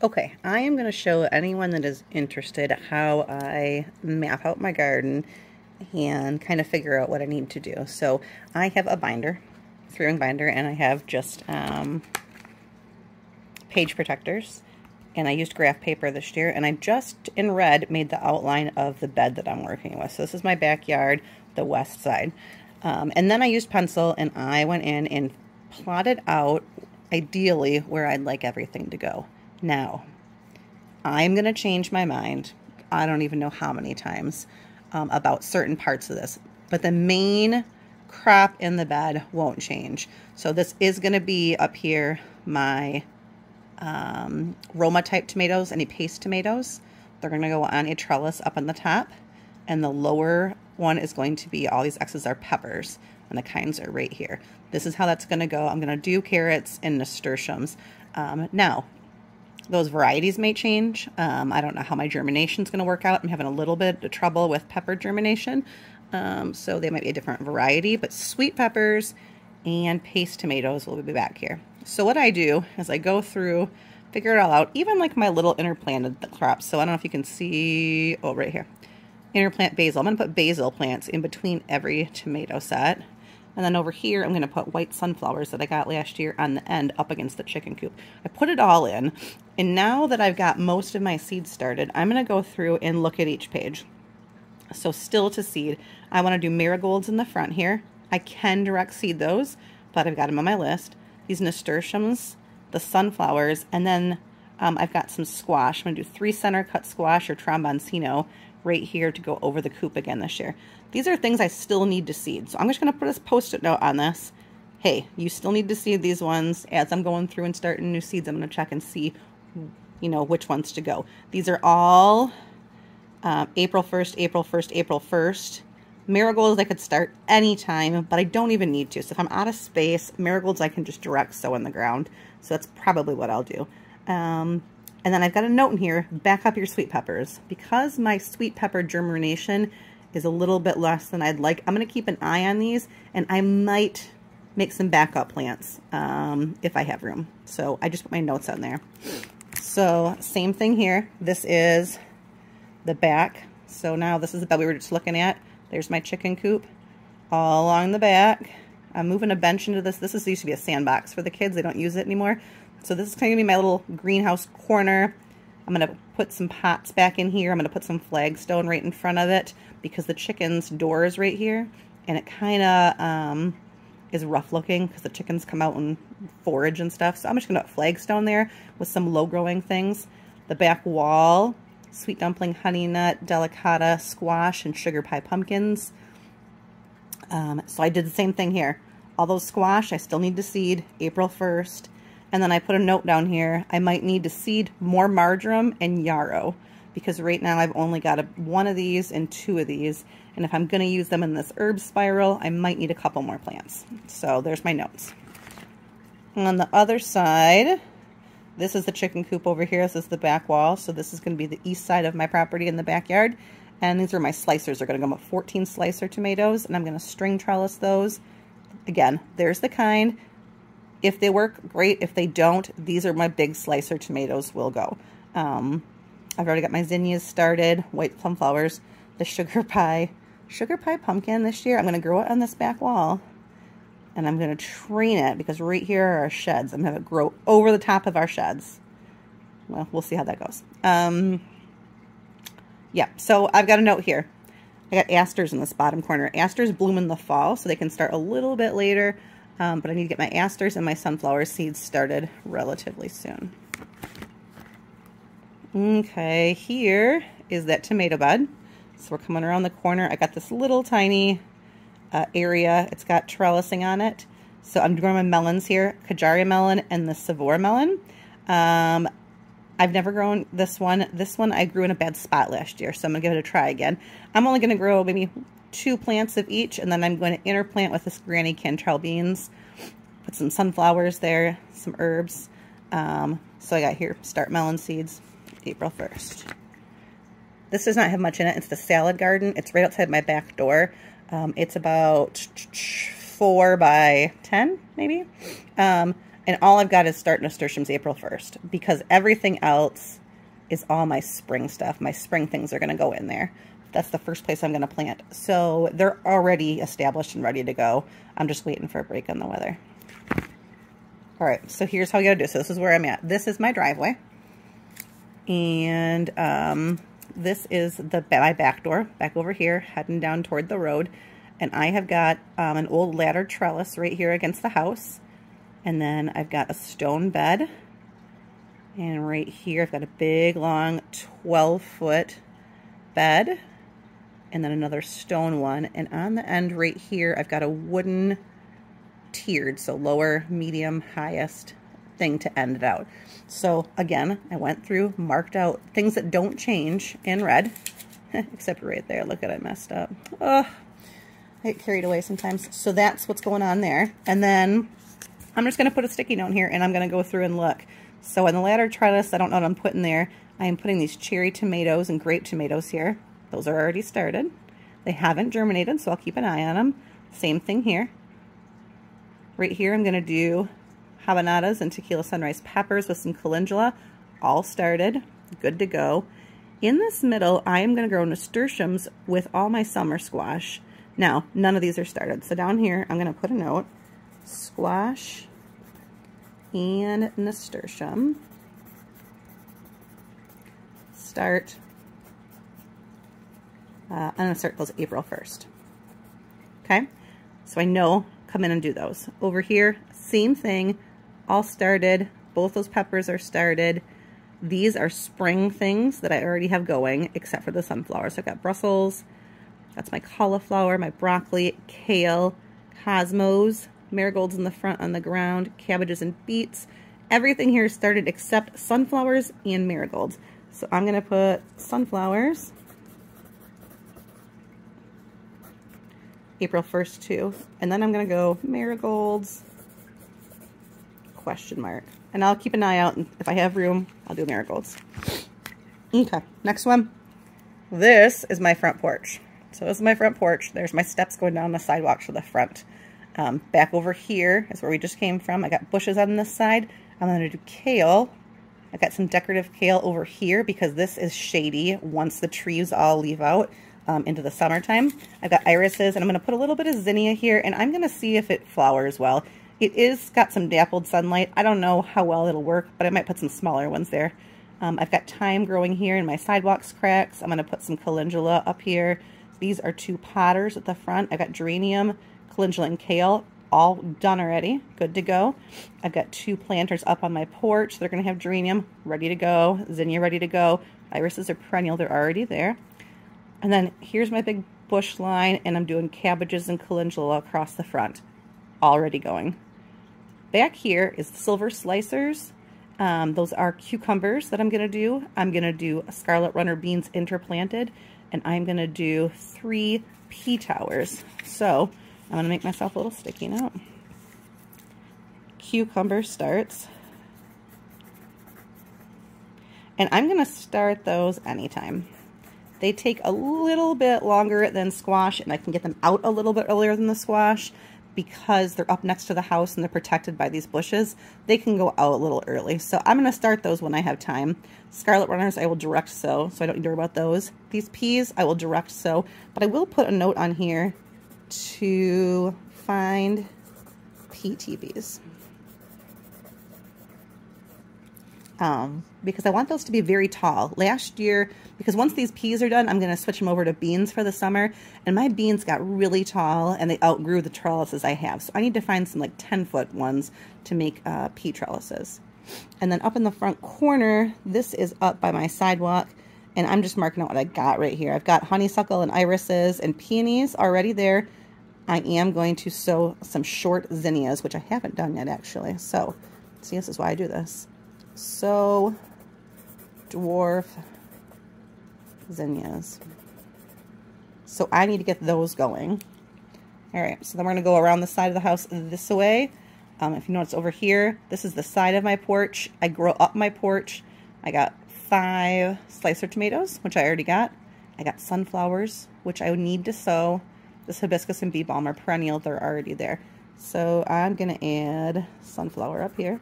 Okay, I am going to show anyone that is interested how I map out my garden and kind of figure out what I need to do. So I have a binder, three-ring binder, and I have just um, page protectors. And I used graph paper this year, and I just, in red, made the outline of the bed that I'm working with. So this is my backyard, the west side. Um, and then I used pencil, and I went in and plotted out, ideally, where I'd like everything to go. Now, I'm going to change my mind. I don't even know how many times um, about certain parts of this, but the main crop in the bed won't change. So this is going to be up here my um, Roma type tomatoes, any paste tomatoes. They're going to go on a trellis up on the top, and the lower one is going to be all these X's are peppers, and the kinds are right here. This is how that's going to go. I'm going to do carrots and nasturtiums. Um, now, those varieties may change. Um, I don't know how my germination is going to work out. I'm having a little bit of trouble with pepper germination. Um, so they might be a different variety, but sweet peppers and paste tomatoes will be back here. So what I do is I go through, figure it all out, even like my little interplanted crops. So I don't know if you can see, oh, right here. Interplant basil. I'm going to put basil plants in between every tomato set. And then over here, I'm going to put white sunflowers that I got last year on the end up against the chicken coop. I put it all in. And now that I've got most of my seeds started, I'm going to go through and look at each page. So still to seed, I want to do marigolds in the front here. I can direct seed those, but I've got them on my list. These nasturtiums, the sunflowers, and then um, I've got some squash. I'm going to do three center cut squash or tromboncino right here to go over the coop again this year. These are things I still need to seed. So I'm just going to put a post-it note on this. Hey, you still need to seed these ones. As I'm going through and starting new seeds, I'm going to check and see, you know, which ones to go. These are all um, April 1st, April 1st, April 1st. Marigolds I could start anytime, but I don't even need to. So if I'm out of space, marigolds I can just direct sow in the ground. So that's probably what I'll do. Um, and then I've got a note in here, back up your sweet peppers. Because my sweet pepper germination is a little bit less than I'd like, I'm going to keep an eye on these, and I might make some backup plants um, if I have room. So I just put my notes on there. So same thing here. This is the back. So now this is the bed we were just looking at. There's my chicken coop all along the back. I'm moving a bench into this. This is used to be a sandbox for the kids. They don't use it anymore. So this is kind of going to be my little greenhouse corner. I'm going to put some pots back in here. I'm going to put some flagstone right in front of it because the chicken's door is right here. And it kind of um, is rough looking because the chickens come out and forage and stuff. So I'm just going to put flagstone there with some low growing things. The back wall, sweet dumpling, honey nut, delicata, squash, and sugar pie pumpkins. Um, so I did the same thing here. All those squash, I still need to seed April 1st. And then I put a note down here. I might need to seed more marjoram and yarrow because right now I've only got a, one of these and two of these. And if I'm going to use them in this herb spiral, I might need a couple more plants. So there's my notes. On the other side, this is the chicken coop over here. This is the back wall. So this is going to be the east side of my property in the backyard. And these are my slicers. They're going to go about 14 slicer tomatoes. And I'm going to string trellis those. Again, there's the kind. If they work, great. If they don't, these are my big slicer tomatoes will go. Um, I've already got my zinnias started, white plum flowers, the sugar pie. Sugar pie pumpkin this year, I'm going to grow it on this back wall. And I'm going to train it because right here are our sheds. I'm going to grow over the top of our sheds. Well, we'll see how that goes. Um, yeah, so I've got a note here. I got asters in this bottom corner. Asters bloom in the fall, so they can start a little bit later. Um, but I need to get my asters and my sunflower seeds started relatively soon. Okay, here is that tomato bed. So we're coming around the corner. I got this little tiny uh, area. It's got trellising on it. So I'm growing my melons here, Kajaria melon and the Savoy melon. Um, I've never grown this one. This one I grew in a bad spot last year, so I'm going to give it a try again. I'm only going to grow maybe two plants of each, and then I'm going to interplant with this Granny Cantrell beans. Put some sunflowers there, some herbs. Um, so I got here, start melon seeds, April 1st. This does not have much in it. It's the salad garden. It's right outside my back door. Um, it's about four by 10, maybe. Um, And all I've got is start nasturtiums April 1st because everything else is all my spring stuff. My spring things are going to go in there. That's the first place I'm going to plant. So they're already established and ready to go. I'm just waiting for a break in the weather. All right, so here's how you gotta do. So this is where I'm at. This is my driveway. And um, this is the my back door, back over here, heading down toward the road. And I have got um, an old ladder trellis right here against the house. And then I've got a stone bed. And right here, I've got a big, long 12-foot bed. And then another stone one. And on the end right here, I've got a wooden tiered, so lower, medium, highest thing to end it out. So again, I went through, marked out things that don't change in red, except right there. Look at it messed up. Oh, I get carried away sometimes. So that's what's going on there. And then I'm just going to put a sticky note here and I'm going to go through and look. So in the ladder trellis, I don't know what I'm putting there. I am putting these cherry tomatoes and grape tomatoes here. Those are already started. They haven't germinated, so I'll keep an eye on them. Same thing here. Right here, I'm going to do habanadas and tequila sunrise peppers with some calendula, all started, good to go. In this middle, I am going to grow nasturtiums with all my summer squash. Now, none of these are started. So down here, I'm going to put a note, squash and nasturtium. Start, uh, I'm going to start those April 1st. Okay, so I know come in and do those. Over here, same thing, all started. Both those peppers are started. These are spring things that I already have going, except for the sunflowers. So I've got Brussels, that's my cauliflower, my broccoli, kale, cosmos, marigolds in the front on the ground, cabbages and beets. Everything here started except sunflowers and marigolds. So I'm going to put sunflowers April 1st too. And then I'm going to go marigolds, question mark. And I'll keep an eye out. And if I have room, I'll do marigolds. Okay, next one. This is my front porch. So this is my front porch. There's my steps going down the sidewalk to the front. Um, back over here is where we just came from. I got bushes on this side. I'm going to do kale. I got some decorative kale over here because this is shady once the trees all leave out um, into the summertime. I've got irises, and I'm going to put a little bit of zinnia here, and I'm going to see if it flowers well. It is got some dappled sunlight. I don't know how well it'll work, but I might put some smaller ones there. Um, I've got thyme growing here in my sidewalks cracks. I'm going to put some calendula up here. These are two potters at the front. I've got geranium, calendula, and kale all done already. Good to go. I've got two planters up on my porch. They're going to have geranium ready to go, zinnia ready to go. Irises are perennial. They're already there. And then here's my big bush line, and I'm doing cabbages and calendula across the front. Already going. Back here is the silver slicers. Um, those are cucumbers that I'm going to do. I'm going to do scarlet runner beans interplanted, and I'm going to do three pea towers. So I'm going to make myself a little sticky note. Cucumber starts. And I'm going to start those anytime. They take a little bit longer than squash, and I can get them out a little bit earlier than the squash because they're up next to the house and they're protected by these bushes. They can go out a little early. So I'm going to start those when I have time. Scarlet runners, I will direct sow, so I don't need to worry about those. These peas, I will direct sow, but I will put a note on here to find PTBs. um, because I want those to be very tall. Last year, because once these peas are done, I'm going to switch them over to beans for the summer, and my beans got really tall, and they outgrew the trellises I have. So I need to find some like 10-foot ones to make uh, pea trellises. And then up in the front corner, this is up by my sidewalk, and I'm just marking out what I got right here. I've got honeysuckle and irises and peonies already there. I am going to sow some short zinnias, which I haven't done yet, actually. So, see, this is why I do this. So, dwarf zinnias. So I need to get those going. All right, so then we're going to go around the side of the house this way. Um, if you notice over here, this is the side of my porch. I grow up my porch. I got five slicer tomatoes, which I already got. I got sunflowers, which I would need to sow. This hibiscus and bee balm are perennial. They're already there. So I'm going to add sunflower up here.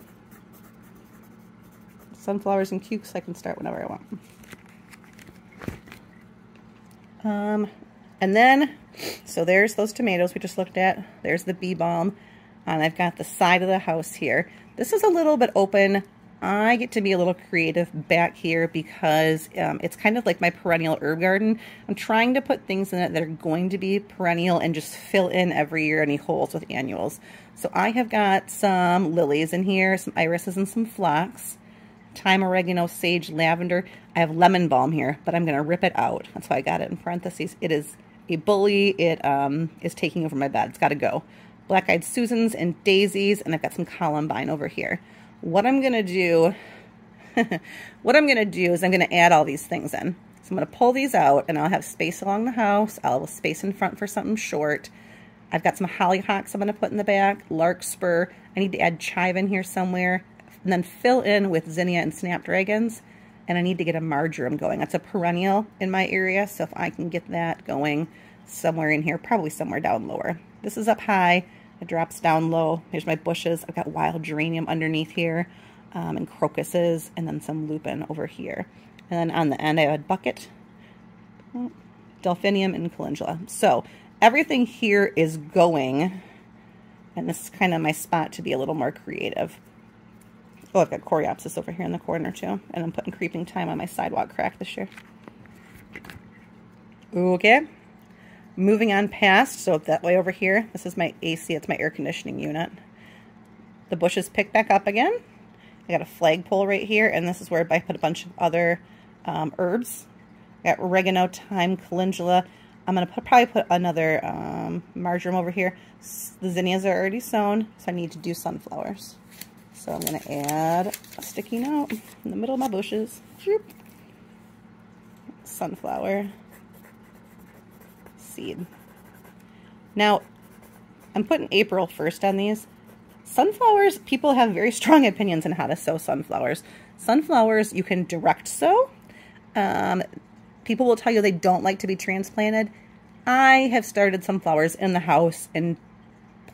Sunflowers and cukes, I can start whenever I want. Um, and then, so there's those tomatoes we just looked at. There's the bee balm. And I've got the side of the house here. This is a little bit open. I get to be a little creative back here because um, it's kind of like my perennial herb garden. I'm trying to put things in it that are going to be perennial and just fill in every year any holes with annuals. So I have got some lilies in here, some irises and some phlox, thyme, oregano, sage, lavender. I have lemon balm here, but I'm going to rip it out. That's why I got it in parentheses. It is a bully. It um, is taking over my bed. It's got to go. Black-eyed Susans and daisies, and I've got some columbine over here what I'm going to do, what I'm going to do is I'm going to add all these things in. So I'm going to pull these out and I'll have space along the house. I'll have space in front for something short. I've got some hollyhocks I'm going to put in the back, larkspur. I need to add chive in here somewhere and then fill in with zinnia and snapdragons. And I need to get a marjoram going. That's a perennial in my area, so if I can get that going somewhere in here, probably somewhere down lower. This is up high. It drops down low. Here's my bushes. I've got wild geranium underneath here um, and crocuses and then some lupin over here. And then on the end I have a bucket, delphinium and calendula. So everything here is going and this is kind of my spot to be a little more creative. Oh, I've got coreopsis over here in the corner too. And I'm putting creeping thyme on my sidewalk crack this year. Okay. Moving on past, so that way over here, this is my AC, it's my air conditioning unit. The bushes pick back up again. I got a flagpole right here, and this is where I put a bunch of other um, herbs. I got oregano, thyme, calendula. I'm going to put, probably put another um, marjoram over here. The zinnias are already sown, so I need to do sunflowers. So I'm going to add a sticky note in the middle of my bushes. Sunflower seed. Now, I'm putting April 1st on these. Sunflowers, people have very strong opinions on how to sow sunflowers. Sunflowers, you can direct sow. Um, people will tell you they don't like to be transplanted. I have started sunflowers in the house and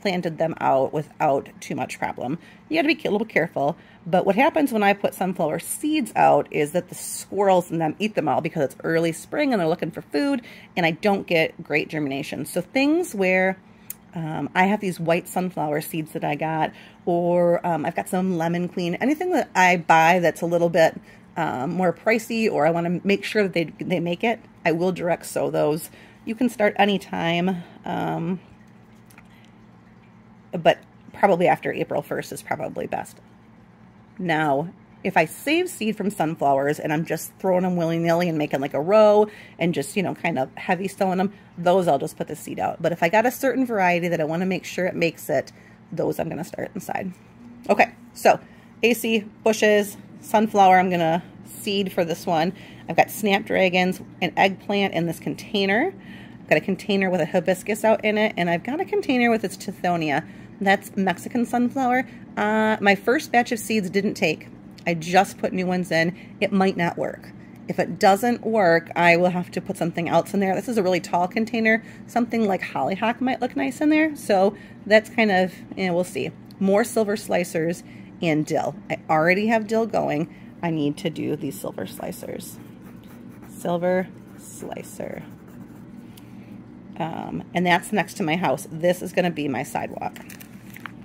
planted them out without too much problem. You got to be a little careful. But what happens when I put sunflower seeds out is that the squirrels and them eat them all because it's early spring and they're looking for food and I don't get great germination. So things where um, I have these white sunflower seeds that I got or um, I've got some lemon queen, anything that I buy that's a little bit um, more pricey or I want to make sure that they, they make it, I will direct sow those. You can start anytime. Um, but probably after April 1st is probably best. Now, if I save seed from sunflowers and I'm just throwing them willy-nilly and making like a row and just, you know, kind of heavy sowing them, those I'll just put the seed out. But if I got a certain variety that I want to make sure it makes it, those I'm going to start inside. Okay, so AC, bushes, sunflower, I'm going to seed for this one. I've got snapdragons, an eggplant in this container. I've got a container with a hibiscus out in it, and I've got a container with its tithonia. That's Mexican sunflower. Uh, my first batch of seeds didn't take. I just put new ones in. It might not work. If it doesn't work, I will have to put something else in there. This is a really tall container. Something like hollyhock might look nice in there. So that's kind of, you know, we'll see. More silver slicers and dill. I already have dill going. I need to do these silver slicers. Silver slicer. Um, and that's next to my house. This is going to be my sidewalk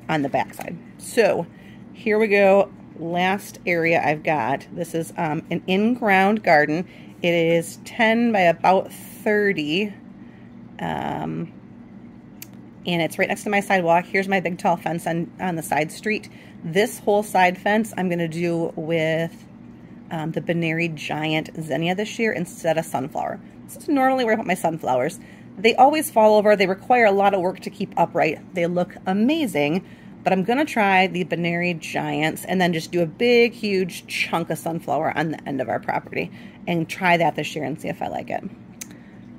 on the backside. So here we go. Last area I've got. This is um, an in-ground garden. It is 10 by about 30. Um, and it's right next to my sidewalk. Here's my big tall fence on, on the side street. This whole side fence I'm going to do with um, the Benary Giant Zinnia this year instead of sunflower. This is normally where I put my sunflowers. They always fall over. They require a lot of work to keep upright. They look amazing, but I'm going to try the Benary Giants and then just do a big, huge chunk of sunflower on the end of our property and try that this year and see if I like it.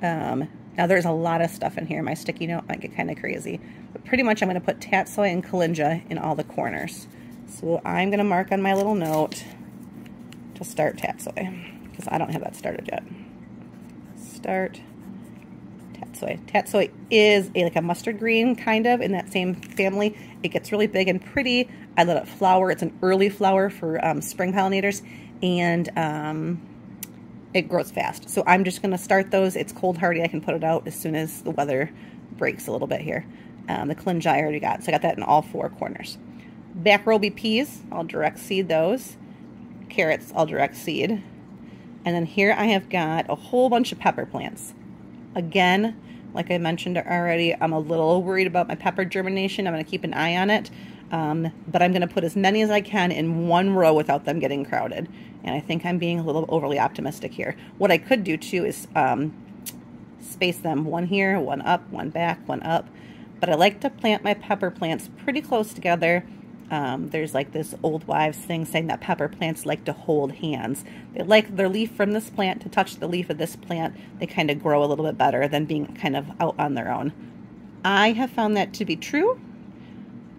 Um, now there's a lot of stuff in here. My sticky note might get kind of crazy, but pretty much I'm going to put tatsoi and calendula in all the corners. So I'm going to mark on my little note to start tatsoi because I don't have that started yet. Start tatsoi. Tatsoi is a, like a mustard green, kind of, in that same family. It gets really big and pretty. I let it flower. It's an early flower for um, spring pollinators, and um, it grows fast. So I'm just going to start those. It's cold hardy. I can put it out as soon as the weather breaks a little bit here. Um, the Calendula I already got, so I got that in all four corners. Back row be peas, I'll direct seed those. Carrots, I'll direct seed. And then here I have got a whole bunch of pepper plants. Again, like I mentioned already, I'm a little worried about my pepper germination. I'm going to keep an eye on it. Um, but I'm going to put as many as I can in one row without them getting crowded. And I think I'm being a little overly optimistic here. What I could do too is um, space them one here, one up, one back, one up. But I like to plant my pepper plants pretty close together um, there's like this old wives thing saying that pepper plants like to hold hands. They like their leaf from this plant to touch the leaf of this plant. They kind of grow a little bit better than being kind of out on their own. I have found that to be true,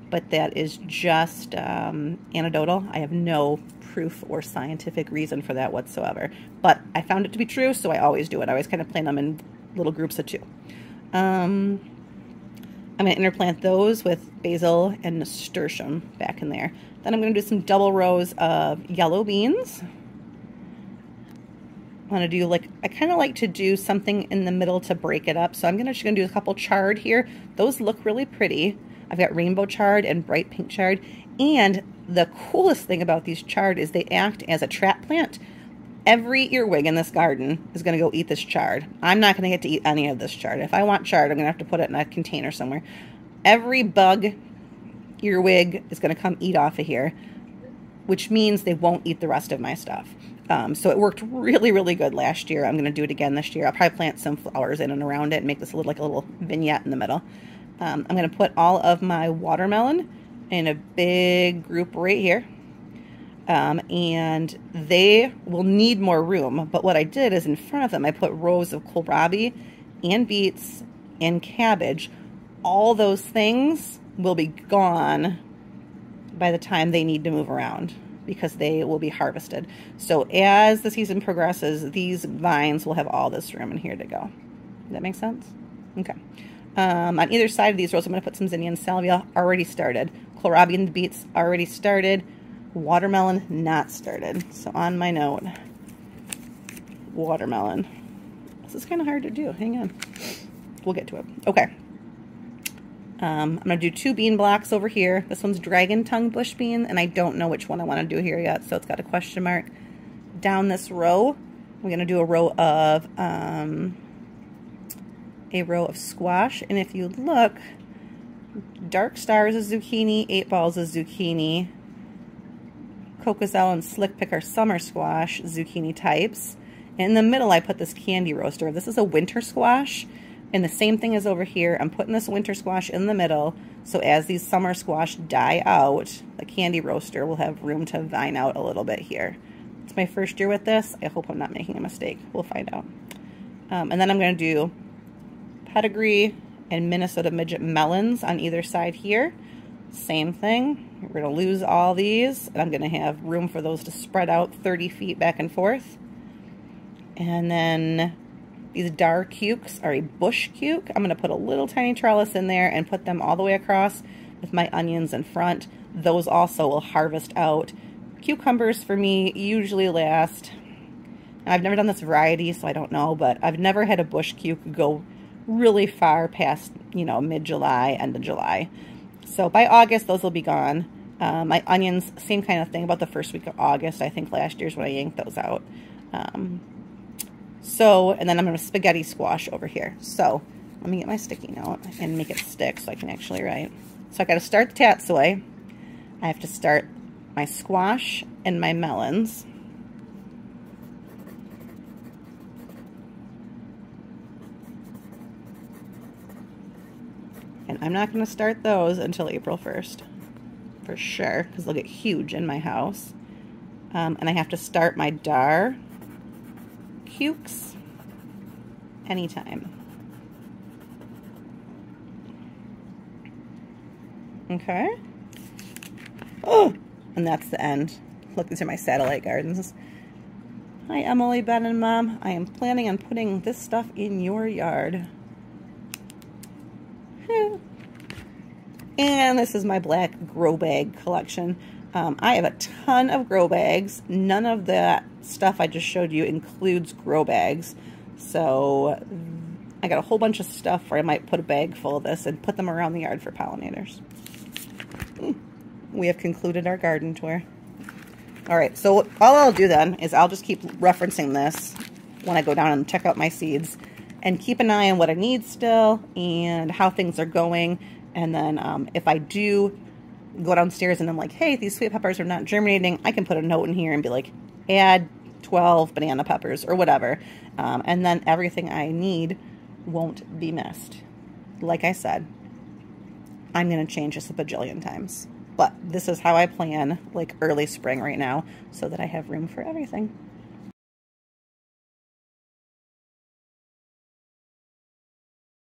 but that is just um, anecdotal. I have no proof or scientific reason for that whatsoever. But I found it to be true, so I always do it. I always kind of plant them in little groups of two. Um, I'm going to interplant those with basil and nasturtium back in there. Then I'm going to do some double rows of yellow beans. I want to do like, I kind of like to do something in the middle to break it up. So I'm gonna, just going to do a couple chard here. Those look really pretty. I've got rainbow chard and bright pink chard. And the coolest thing about these chard is they act as a trap plant every earwig in this garden is going to go eat this chard. I'm not going to get to eat any of this chard. If I want chard, I'm going to have to put it in a container somewhere. Every bug earwig is going to come eat off of here, which means they won't eat the rest of my stuff. Um, so it worked really, really good last year. I'm going to do it again this year. I'll probably plant some flowers in and around it and make this look like a little vignette in the middle. Um, I'm going to put all of my watermelon in a big group right here um, and they will need more room. But what I did is in front of them, I put rows of kohlrabi and beets and cabbage. All those things will be gone by the time they need to move around because they will be harvested. So as the season progresses, these vines will have all this room in here to go. Does that make sense? Okay. Um, on either side of these rows, I'm going to put some zinnia and salvia already started. Kohlrabi and beets already started watermelon not started. So on my note, watermelon. This is kind of hard to do. Hang on. We'll get to it. Okay. Um, I'm going to do two bean blocks over here. This one's dragon tongue bush bean, and I don't know which one I want to do here yet, so it's got a question mark. Down this row, we're going to do a row of um, a row of squash, and if you look, dark stars is zucchini, eight balls is zucchini, Cocozelle and Slick Pik are summer squash zucchini types. In the middle, I put this candy roaster. This is a winter squash. And the same thing is over here. I'm putting this winter squash in the middle. So as these summer squash die out, the candy roaster will have room to vine out a little bit here. It's my first year with this. I hope I'm not making a mistake. We'll find out. Um, and then I'm going to do Petit Gris and Minnesota midget melons on either side here. Same thing. We're going to lose all these, and I'm going to have room for those to spread out 30 feet back and forth. And then these dark cukes are a bush cuke. I'm going to put a little tiny trellis in there and put them all the way across with my onions in front. Those also will harvest out. Cucumbers for me usually last, I've never done this variety, so I don't know, but I've never had a bush cuke go really far past, you know, mid-July, end of July. So by August, those will be gone. Uh, my onions, same kind of thing about the first week of August. I think last year's when I yanked those out. Um, so, and then I'm going to spaghetti squash over here. So, let me get my sticky note and make it stick so I can actually write. So I got to start the tatsoi. I have to start my squash and my melons. And I'm not going to start those until April 1st. For sure, because they'll get huge in my house. Um, and I have to start my dar cukes anytime. Okay. Oh, and that's the end. Look, these are my satellite gardens. Hi, Emily, Ben, and Mom. I am planning on putting this stuff in your yard. And this is my black grow bag collection. Um, I have a ton of grow bags. None of that stuff I just showed you includes grow bags. So I got a whole bunch of stuff where I might put a bag full of this and put them around the yard for pollinators. We have concluded our garden tour. All right, so all I'll do then is I'll just keep referencing this when I go down and check out my seeds and keep an eye on what I need still and how things are going. And then um, if I do go downstairs and I'm like, hey, these sweet peppers are not germinating, I can put a note in here and be like, add 12 banana peppers or whatever. Um, and then everything I need won't be missed. Like I said, I'm going to change this a bajillion times. But this is how I plan like early spring right now so that I have room for everything.